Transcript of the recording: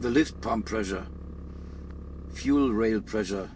the lift pump pressure, fuel rail pressure,